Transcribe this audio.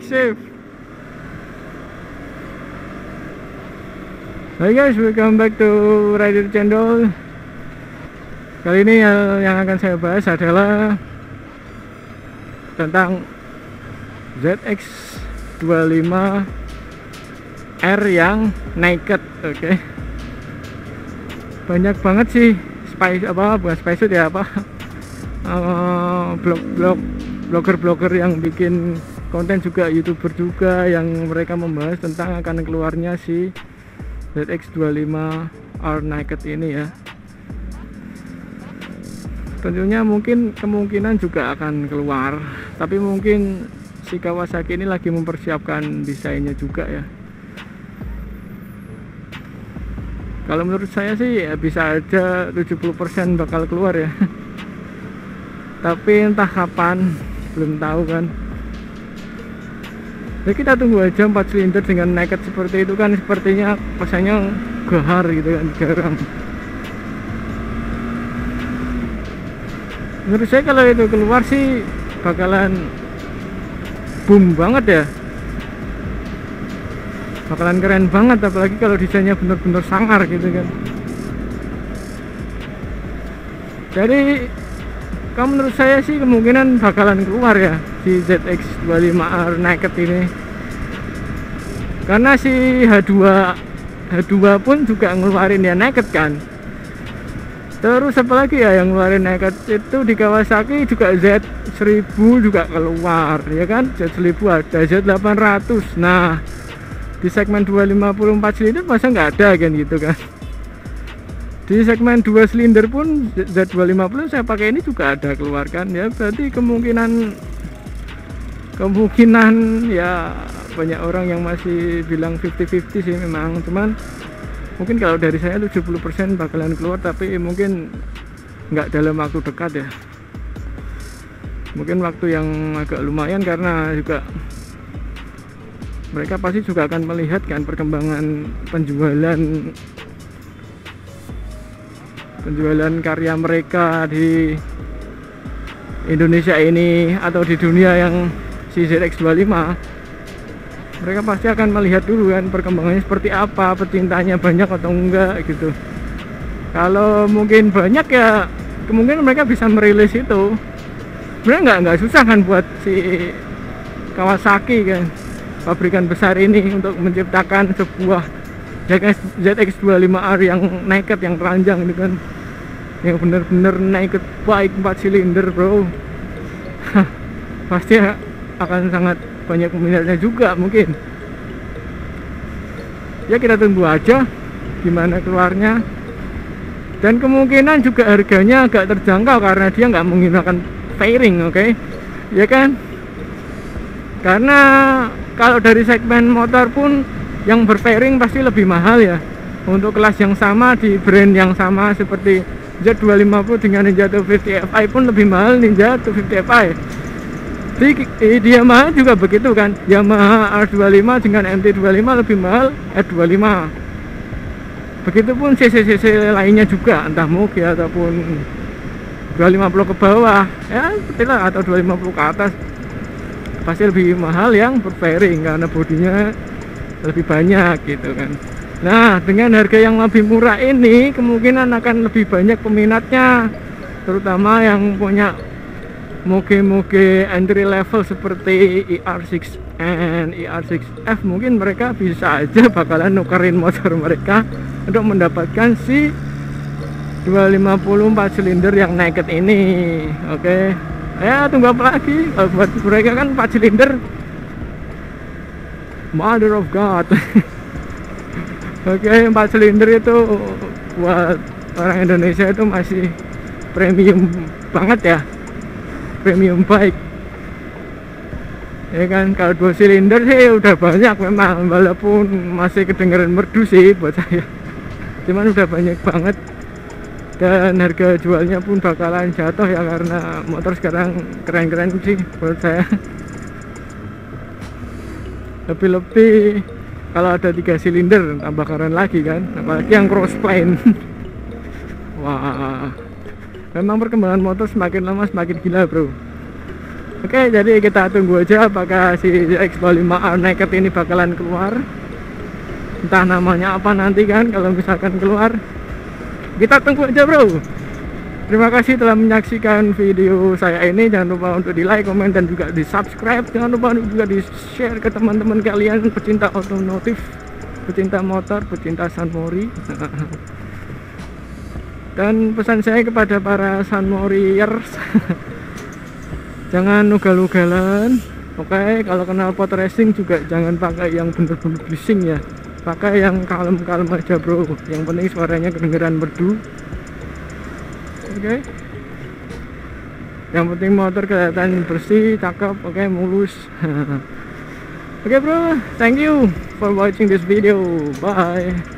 shift Hai guys, welcome back to Rider Channel. Kali ini yang akan saya bahas adalah Tentang ZX25 R yang naked oke? Okay. banyak banget sih spice apa bukan spice ya apa? Uh, blog blog blogger blogger yang bikin konten juga youtuber juga yang mereka membahas tentang akan keluarnya si ZX25 R naked ini ya. Tentunya mungkin kemungkinan juga akan keluar tapi mungkin si Kawasaki ini lagi mempersiapkan desainnya juga ya. Kalau menurut saya sih ya bisa aja 70% bakal keluar ya. Tapi entah kapan belum tahu kan ya kita tunggu aja 4 silinder dengan naked seperti itu kan sepertinya pasanya gahar gitu kan jarang menurut saya kalau itu keluar sih bakalan boom banget ya. Bakalan keren banget apalagi kalau desainnya bener-bener sangar gitu kan. Jadi kalau menurut saya sih kemungkinan bakalan keluar ya si ZX25R Naked ini. Karena si H2 H2 pun juga ngeluarin ya Naked kan. Terus apalagi ya yang ngeluarin Naked? Itu di Kawasaki juga Z1000 juga keluar ya kan? Z1000 ada Z800 nah di segmen 254 silinder masa nggak ada kan gitu kan? Di segmen 2 silinder pun Z250 saya pakai ini juga ada keluarkan ya berarti kemungkinan kemungkinan ya banyak orang yang masih bilang 50-50 sih memang. Cuman mungkin kalau dari saya 70% bakalan keluar tapi mungkin nggak dalam waktu dekat ya. Mungkin waktu yang agak lumayan karena juga mereka pasti juga akan melihat kan perkembangan penjualan penjualan karya mereka di Indonesia ini atau di dunia yang si ZX25 mereka pasti akan melihat dulu kan perkembangannya seperti apa petintanya banyak atau enggak gitu. Kalau mungkin banyak ya kemungkinan mereka bisa merilis itu. Sebenarnya nggak nggak susah kan buat si Kawasaki kan pabrikan besar ini untuk menciptakan sebuah ZX25R yang naked yang teranjang gitu kan. Yang bener-bener naked bike 4 silinder bro. Pasti akan sangat banyak peminatnya juga mungkin. Ya kita tunggu aja gimana keluarnya. Dan kemungkinan juga harganya agak terjangkau karena dia nggak menggunakan fairing oke? Okay? ya kan? Karena kalau dari segmen motor pun yang berfairing pasti lebih mahal ya. Untuk kelas yang sama di brand yang sama seperti Z250 dengan Ninja 250 Fi pun lebih mahal Ninja 250 Fi di Yamaha juga begitu kan? Yamaha R25 dengan MT25 lebih mahal R25 begitupun CC-CC lainnya juga entah Mugi ataupun 250 ke bawah. Ya seperti lah atau 250 ke atas. Pasti lebih mahal yang berfairing karena bodinya lebih banyak gitu kan. Nah dengan harga yang lebih murah ini kemungkinan akan lebih banyak peminatnya terutama yang punya moge-moge entry level seperti ER6 and ER6F mungkin mereka bisa aja bakalan nukerin motor mereka untuk mendapatkan si 254 silinder yang naked ini. Oke. Okay ya tunggu apa lagi? Uh, buat mereka kan 4 silinder. Mother of god. Oke okay, 4 silinder itu buat orang Indonesia itu masih premium banget ya premium bike. Ya kan kalau dua silinder sih udah banyak memang walaupun masih kedengeran merdu sih buat saya. Cuman udah banyak banget. Dan harga jualnya pun bakalan jatuh ya karena motor sekarang keren-keren sih menurut saya. Lebih-lebih kalau ada tiga silinder tambah keren lagi kan. Apalagi yang cross plane. Wah memang perkembangan motor semakin lama semakin gila bro Oke, jadi kita tunggu aja apakah si X25R Naked ini bakalan keluar. Entah namanya apa nanti kan kalau misalkan keluar. Kita tunggu aja, Bro. Terima kasih telah menyaksikan video saya ini. Jangan lupa untuk di like, komen, dan juga di subscribe. Jangan lupa juga di share ke teman-teman kalian pecinta otomotif, pecinta motor, pecinta Sunmori. dan pesan saya kepada para Sunmoriers jangan ugal-ugalan. Oke kalau kenal pot racing juga jangan pakai yang bener-bener bising ya. Pakai yang kalem-kalem aja bro. Yang penting suaranya kedengeran merdu. Oke. Yang penting motor kelihatan bersih cakep oke mulus. Oke bro. Thank you for watching this video. Bye